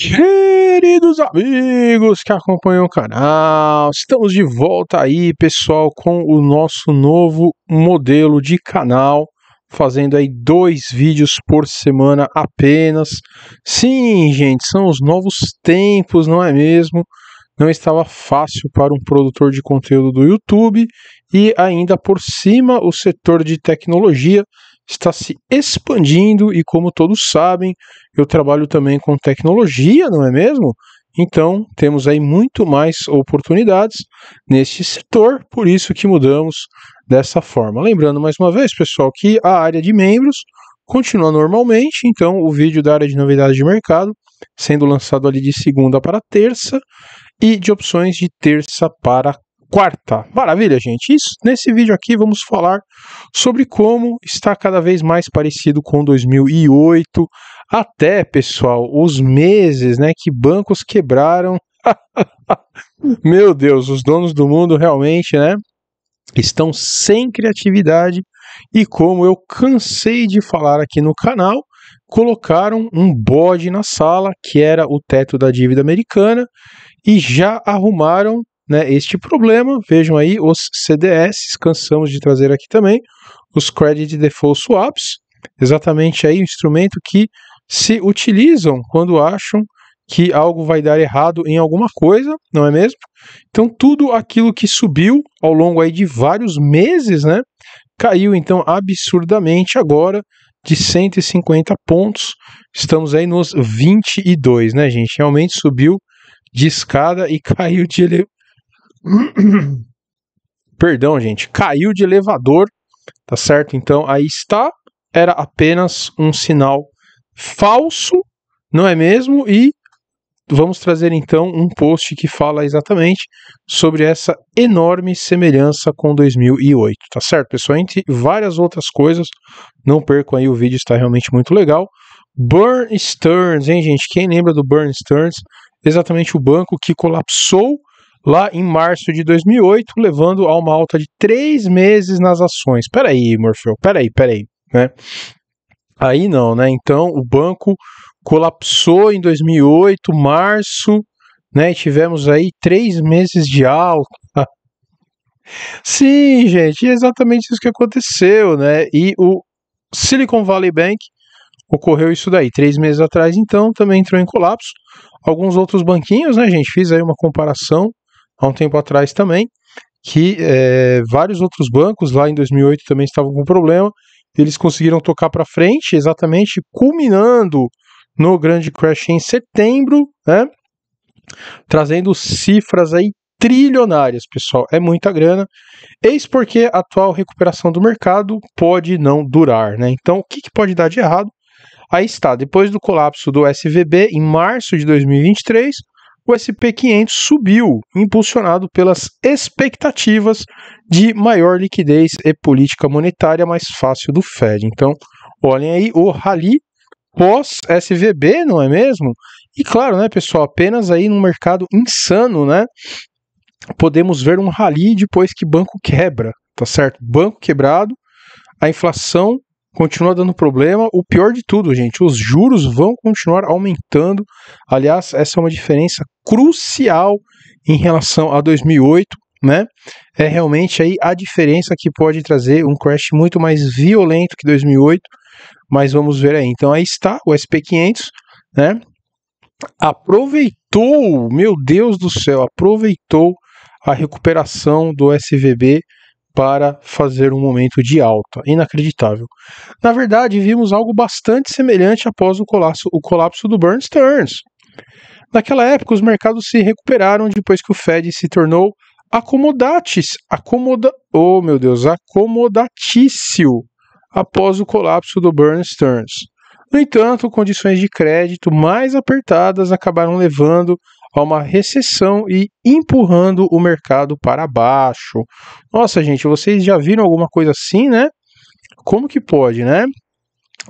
Queridos amigos que acompanham o canal, estamos de volta aí, pessoal, com o nosso novo modelo de canal, fazendo aí dois vídeos por semana apenas. Sim, gente, são os novos tempos, não é mesmo? Não estava fácil para um produtor de conteúdo do YouTube e ainda por cima o setor de tecnologia está se expandindo e, como todos sabem, eu trabalho também com tecnologia, não é mesmo? Então, temos aí muito mais oportunidades neste setor, por isso que mudamos dessa forma. Lembrando mais uma vez, pessoal, que a área de membros continua normalmente, então o vídeo da área de novidades de mercado sendo lançado ali de segunda para terça e de opções de terça para quarta. Maravilha, gente. Isso, nesse vídeo aqui vamos falar sobre como está cada vez mais parecido com 2008, até, pessoal, os meses, né, que bancos quebraram. Meu Deus, os donos do mundo realmente, né, estão sem criatividade e como eu cansei de falar aqui no canal, colocaram um bode na sala, que era o teto da dívida americana, e já arrumaram né, este problema. Vejam aí os CDS, cansamos de trazer aqui também, os Credit Default Swaps, exatamente aí o instrumento que se utilizam quando acham que algo vai dar errado em alguma coisa, não é mesmo? Então tudo aquilo que subiu ao longo aí de vários meses, né, caiu então absurdamente agora de 150 pontos. Estamos aí nos 22, né, gente? Realmente subiu de escada e caiu de. Perdão, gente, caiu de elevador, tá certo? Então aí está, era apenas um sinal falso, não é mesmo? E vamos trazer então um post que fala exatamente sobre essa enorme semelhança com 2008, tá certo, pessoal? Entre várias outras coisas, não percam aí, o vídeo está realmente muito legal. Burn Stearns, hein, gente? Quem lembra do Burn Stearns? Exatamente o banco que colapsou lá em março de 2008, levando a uma alta de três meses nas ações. Peraí, Morfeu, peraí, peraí, né? Aí não, né? Então o banco colapsou em 2008, março, né? Tivemos aí três meses de alta. Sim, gente, é exatamente isso que aconteceu, né? E o Silicon Valley Bank ocorreu isso daí, três meses atrás, então também entrou em colapso. Alguns outros banquinhos, né, gente? Fiz aí uma comparação há um tempo atrás também, que é, vários outros bancos lá em 2008 também estavam com problema. Eles conseguiram tocar para frente, exatamente culminando no grande crash em setembro, né? Trazendo cifras aí trilionárias, pessoal. É muita grana. Eis porque a atual recuperação do mercado pode não durar, né? Então, o que, que pode dar de errado? Aí está, depois do colapso do SVB em março de 2023, o SP500 subiu, impulsionado pelas expectativas de maior liquidez e política monetária mais fácil do Fed. Então, olhem aí o rally pós-SVB, não é mesmo? E claro, né, pessoal, apenas aí num mercado insano, né? Podemos ver um rally depois que banco quebra, tá certo? Banco quebrado, a inflação continua dando problema. O pior de tudo, gente, os juros vão continuar aumentando. Aliás, essa é uma diferença crucial em relação a 2008, né? É realmente aí a diferença que pode trazer um crash muito mais violento que 2008, mas vamos ver aí. Então aí está o SP500, né? Aproveitou, meu Deus do céu, aproveitou a recuperação do SVB para fazer um momento de alta. Inacreditável. Na verdade, vimos algo bastante semelhante após o colapso, o colapso do Burn Stearns. Naquela época, os mercados se recuperaram depois que o Fed se tornou acomodatis, acomoda, oh meu Deus, acomodatício após o colapso do Burn Stearns. No entanto, condições de crédito mais apertadas acabaram levando a uma recessão e empurrando o mercado para baixo. Nossa, gente, vocês já viram alguma coisa assim, né? Como que pode, né?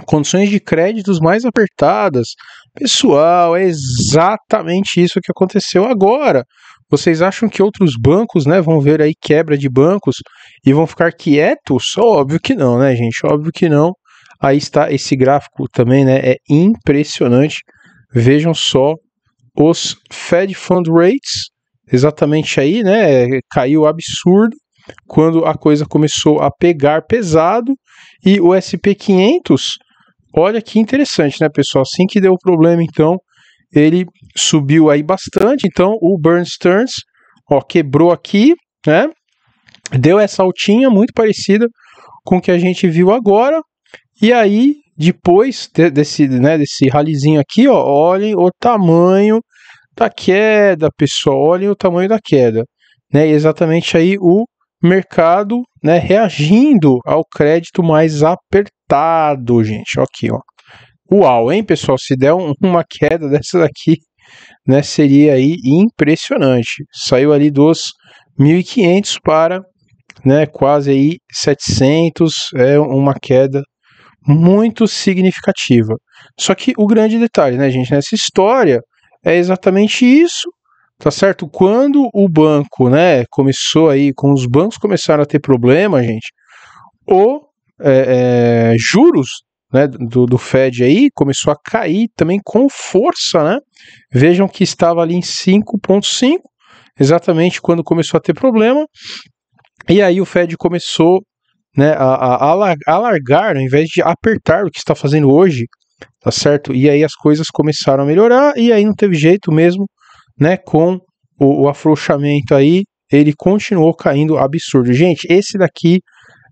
Condições de créditos mais apertadas. Pessoal, é exatamente isso que aconteceu agora. Vocês acham que outros bancos, né, vão ver aí quebra de bancos e vão ficar quietos? Óbvio que não, né, gente? Óbvio que não. Aí está esse gráfico também, né? É impressionante. Vejam só os Fed Fund Rates, exatamente aí, né? Caiu absurdo quando a coisa começou a pegar pesado e o SP500, olha que interessante, né, pessoal? Assim que deu o problema, então, ele subiu aí bastante. Então, o Burn Stearns, ó, quebrou aqui, né? Deu essa altinha muito parecida com o que a gente viu agora. E aí, depois de, desse, né, desse ralizinho aqui, ó, olhem o tamanho da queda, pessoal. Olhem o tamanho da queda. Né, exatamente aí o mercado né, reagindo ao crédito mais apertado, gente. Aqui, ó. Uau, hein, pessoal? Se der um, uma queda dessa daqui, né, seria aí impressionante. Saiu ali dos 1.500 para né, quase aí 700, é uma queda muito significativa. Só que o grande detalhe, né, gente, nessa história é exatamente isso, tá certo? Quando o banco, né, começou aí, com os bancos começaram a ter problema, gente, o é, é, juros né, do, do Fed aí começou a cair também com força, né? Vejam que estava ali em 5,5, exatamente quando começou a ter problema. E aí o Fed começou né, a, a alargar, ao invés de apertar o que está fazendo hoje, tá certo? E aí as coisas começaram a melhorar e aí não teve jeito mesmo, né? Com o, o afrouxamento aí, ele continuou caindo absurdo. Gente, esse daqui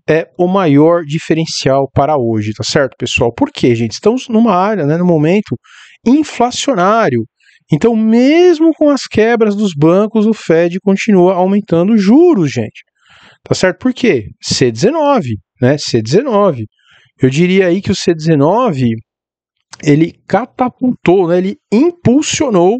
é o maior diferencial para hoje, tá certo, pessoal? Por quê, gente? Estamos numa área, né, no momento inflacionário. Então, mesmo com as quebras dos bancos, o Fed continua aumentando os juros, gente. Tá certo? Por quê? C19, né? C19. Eu diria aí que o C19 ele catapultou, né? ele impulsionou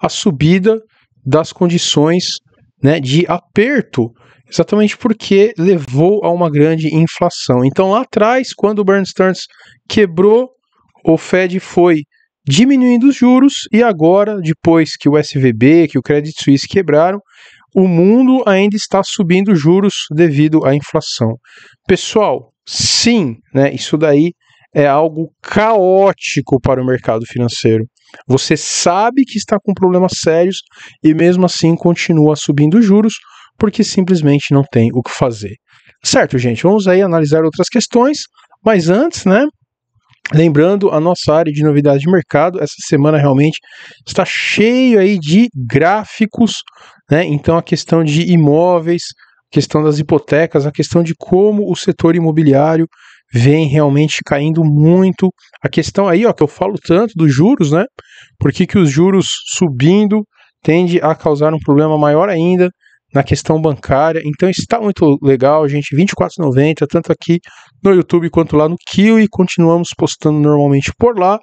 a subida das condições né, de aperto exatamente porque levou a uma grande inflação. Então, lá atrás, quando o Bernie Stearns quebrou, o Fed foi diminuindo os juros e agora, depois que o SVB, que o Credit Suisse quebraram, o mundo ainda está subindo juros devido à inflação. Pessoal, sim, né, isso daí é algo caótico para o mercado financeiro. Você sabe que está com problemas sérios e mesmo assim continua subindo juros porque simplesmente não tem o que fazer. Certo, gente, vamos aí analisar outras questões, mas antes, né? Lembrando, a nossa área de novidades de mercado, essa semana realmente está cheio aí de gráficos, né? Então a questão de imóveis, a questão das hipotecas, a questão de como o setor imobiliário vem realmente caindo muito. A questão aí, ó, que eu falo tanto dos juros, né? Por que, que os juros subindo tende a causar um problema maior ainda na questão bancária. Então está muito legal, gente. 24,90, tanto aqui no YouTube quanto lá no Kiwi. Continuamos postando normalmente por lá.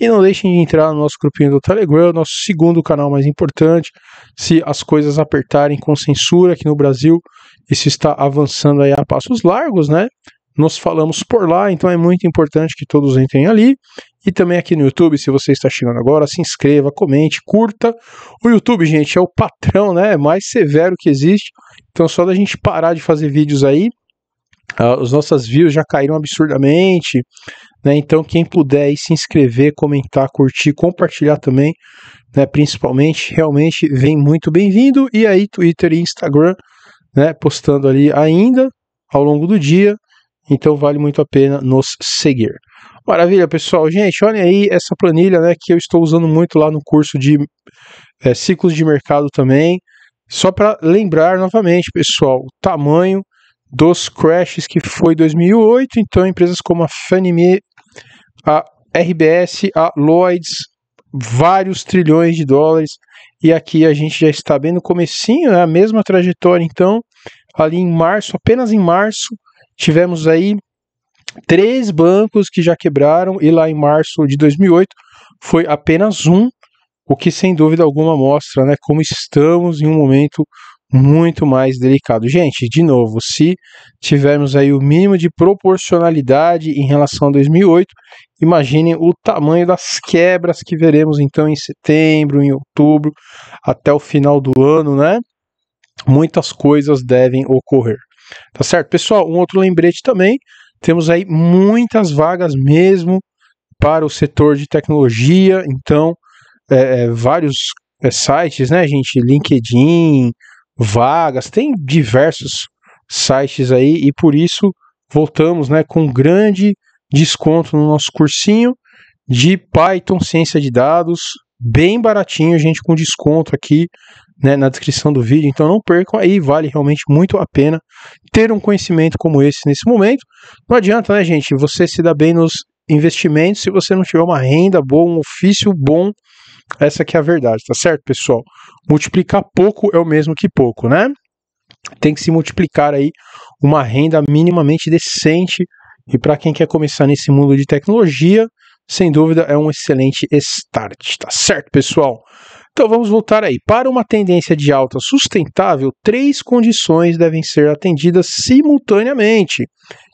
E não deixem de entrar no nosso grupinho do Telegram, nosso segundo canal mais importante. Se as coisas apertarem com censura aqui no Brasil, isso está avançando aí a passos largos, né? Nós falamos por lá, então é muito importante que todos entrem ali. E também aqui no YouTube, se você está chegando agora, se inscreva, comente, curta. O YouTube, gente, é o patrão, né? Mais severo que existe. Então, só da gente parar de fazer vídeos aí, uh, as nossas views já caíram absurdamente. Né? Então, quem puder aí se inscrever, comentar, curtir, compartilhar também, né? principalmente, realmente vem muito bem-vindo. E aí, Twitter e Instagram, né? postando ali ainda ao longo do dia. Então, vale muito a pena nos seguir. Maravilha, pessoal. Gente, olhem aí essa planilha né, que eu estou usando muito lá no curso de é, ciclos de mercado também. Só para lembrar novamente, pessoal, o tamanho dos crashes que foi 2008. Então, empresas como a Fannie Mae, a RBS, a Lloyds, vários trilhões de dólares. E aqui a gente já está bem no comecinho, né, a mesma trajetória. Então, ali em março, apenas em março, tivemos aí três bancos que já quebraram e lá em março de 2008 foi apenas um, o que sem dúvida alguma mostra né, como estamos em um momento muito mais delicado. Gente, de novo, se tivermos aí o mínimo de proporcionalidade em relação a 2008, imaginem o tamanho das quebras que veremos então em setembro, em outubro, até o final do ano, né? Muitas coisas devem ocorrer. Tá certo? Pessoal, um outro lembrete também, temos aí muitas vagas mesmo para o setor de tecnologia, então é, é, vários é, sites, né, gente? LinkedIn, vagas, tem diversos sites aí e por isso voltamos, né, com grande desconto no nosso cursinho de Python Ciência de Dados, bem baratinho, gente, com desconto aqui né, na descrição do vídeo. Então não percam aí, vale realmente muito a pena ter um conhecimento como esse nesse momento. Não adianta, né, gente, você se dar bem nos investimentos se você não tiver uma renda boa, um ofício bom. Essa que é a verdade, tá certo, pessoal? Multiplicar pouco é o mesmo que pouco, né? Tem que se multiplicar aí uma renda minimamente decente. E para quem quer começar nesse mundo de tecnologia, sem dúvida é um excelente start, tá certo, pessoal? Então vamos voltar aí. Para uma tendência de alta sustentável, três condições devem ser atendidas simultaneamente.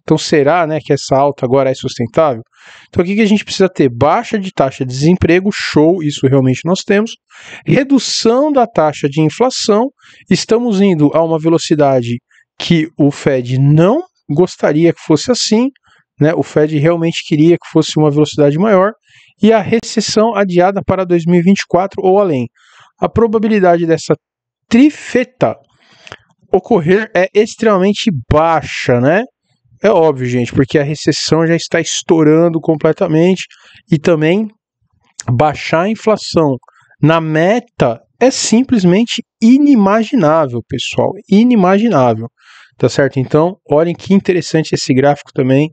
Então será né, que essa alta agora é sustentável? Então o que, que a gente precisa ter? Baixa de taxa de desemprego, show, isso realmente nós temos. Redução da taxa de inflação, estamos indo a uma velocidade que o Fed não gostaria que fosse assim, né? O Fed realmente queria que fosse uma velocidade maior e a recessão adiada para 2024 ou além. A probabilidade dessa trifeta ocorrer é extremamente baixa, né? É óbvio, gente, porque a recessão já está estourando completamente e também baixar a inflação na meta é simplesmente inimaginável, pessoal, inimaginável. Tá certo? Então, olhem que interessante esse gráfico também,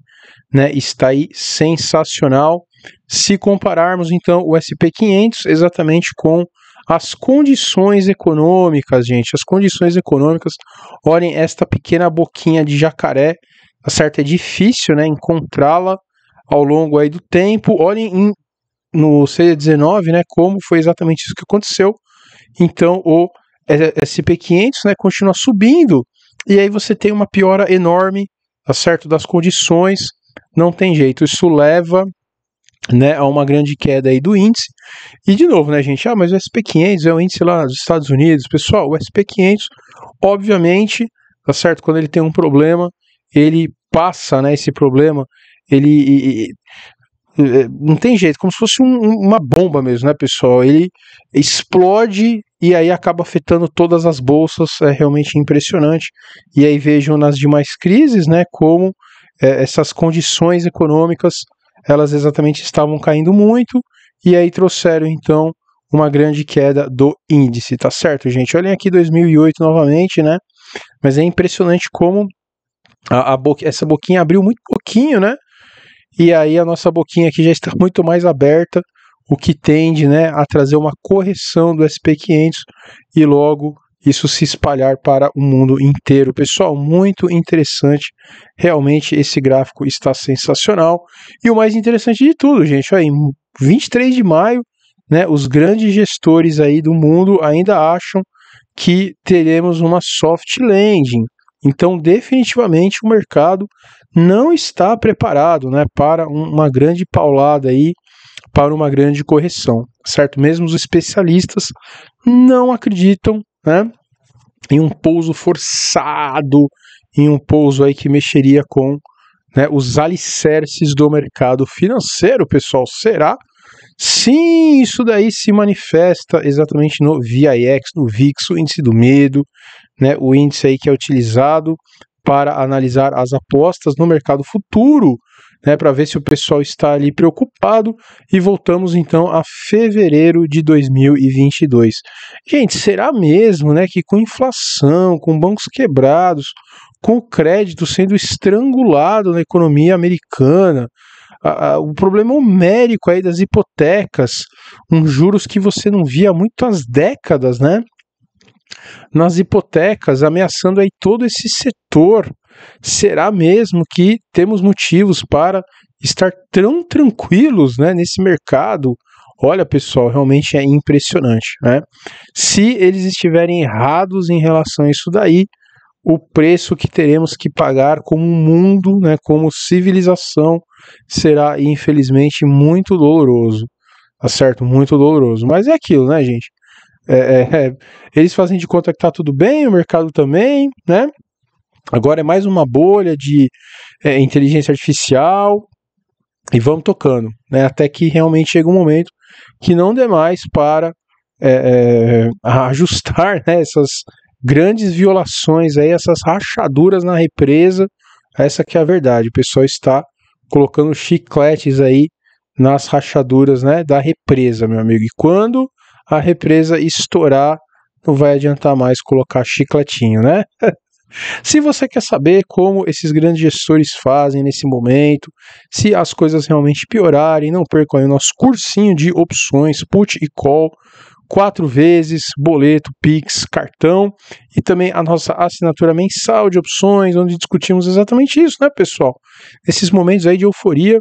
né? Está aí sensacional. Se compararmos então o SP500 exatamente com as condições econômicas, gente, as condições econômicas, olhem esta pequena boquinha de jacaré, tá certo? É difícil, né, encontrá-la ao longo aí do tempo. Olhem em, no C19, né, como foi exatamente isso que aconteceu. Então, o SP500, né, continua subindo e aí você tem uma piora enorme, tá certo, das condições. Não tem jeito, isso leva né, a uma grande queda aí do índice. E de novo, né, gente? Ah, mas o SP500 é o índice lá dos Estados Unidos. Pessoal, o SP500, obviamente, tá certo? Quando ele tem um problema, ele passa, né, esse problema, ele não tem jeito, como se fosse um, uma bomba mesmo, né, pessoal? Ele explode e aí acaba afetando todas as bolsas, é realmente impressionante. E aí vejam nas demais crises, né, como é, essas condições econômicas elas exatamente estavam caindo muito e aí trouxeram então uma grande queda do índice, tá certo, gente? Olhem aqui 2008 novamente, né? Mas é impressionante como a, a essa boquinha abriu muito pouquinho, né? E aí a nossa boquinha aqui já está muito mais aberta, o que tende, né, a trazer uma correção do SP500 e logo isso se espalhar para o mundo inteiro. Pessoal, muito interessante. Realmente esse gráfico está sensacional. E o mais interessante de tudo, gente, aí, 23 de maio, né, os grandes gestores aí do mundo ainda acham que teremos uma soft landing. Então, definitivamente o mercado não está preparado, né, para uma grande paulada aí, para uma grande correção, certo? Mesmo os especialistas não acreditam né, em um pouso forçado, em um pouso aí que mexeria com né, os alicerces do mercado financeiro, pessoal. Será? Sim, isso daí se manifesta exatamente no VIX, no VIX, o índice do medo, né, o índice aí que é utilizado para analisar as apostas no mercado futuro né, para ver se o pessoal está ali preocupado. E voltamos então a fevereiro de 2022. Gente, será mesmo né, que com inflação, com bancos quebrados, com o crédito sendo estrangulado na economia americana, a, a, o problema homérico aí das hipotecas, um juros que você não via há muitas décadas, né? Nas hipotecas, ameaçando aí todo esse setor será mesmo que temos motivos para estar tão tranquilos né, nesse mercado? Olha, pessoal, realmente é impressionante. Né? Se eles estiverem errados em relação a isso daí, o preço que teremos que pagar como mundo, né, como civilização, será infelizmente muito doloroso. Tá certo? Muito doloroso. Mas é aquilo, né, gente? É, é, é, eles fazem de conta que tá tudo bem, o mercado também, né? Agora é mais uma bolha de é, inteligência artificial e vamos tocando, né? Até que realmente chega um momento que não dê mais para é, é, ajustar né, essas grandes violações aí, essas rachaduras na represa. Essa que é a verdade. O pessoal está colocando chicletes aí nas rachaduras né, da represa, meu amigo. E quando a represa estourar, não vai adiantar mais colocar chicletinho, né? Se você quer saber como esses grandes gestores fazem nesse momento, se as coisas realmente piorarem, não percam aí o nosso cursinho de opções, put e call, quatro vezes, boleto, Pix, cartão e também a nossa assinatura mensal de opções, onde discutimos exatamente isso, né, pessoal? Nesses momentos aí de euforia,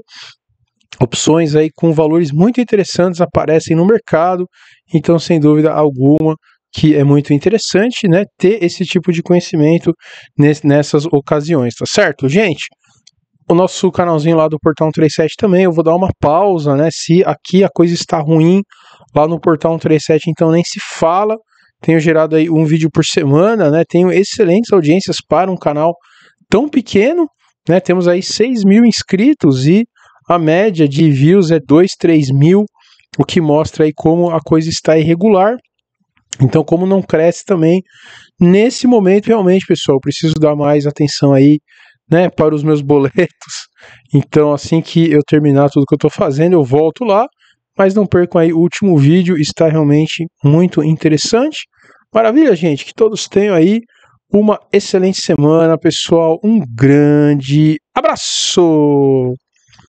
opções aí com valores muito interessantes aparecem no mercado, então sem dúvida alguma que é muito interessante, né, ter esse tipo de conhecimento nessas ocasiões, tá certo, gente? O nosso canalzinho lá do Portal 137 também, eu vou dar uma pausa, né, se aqui a coisa está ruim, lá no Portal 137 então nem se fala, tenho gerado aí um vídeo por semana, né, tenho excelentes audiências para um canal tão pequeno, né, temos aí 6 mil inscritos e a média de views é 2, 3 mil, o que mostra aí como a coisa está irregular, então, como não cresce também, nesse momento, realmente, pessoal, preciso dar mais atenção aí, né, para os meus boletos. Então, assim que eu terminar tudo que eu estou fazendo, eu volto lá. Mas não percam aí o último vídeo, está realmente muito interessante. Maravilha, gente, que todos tenham aí uma excelente semana, pessoal. Um grande abraço!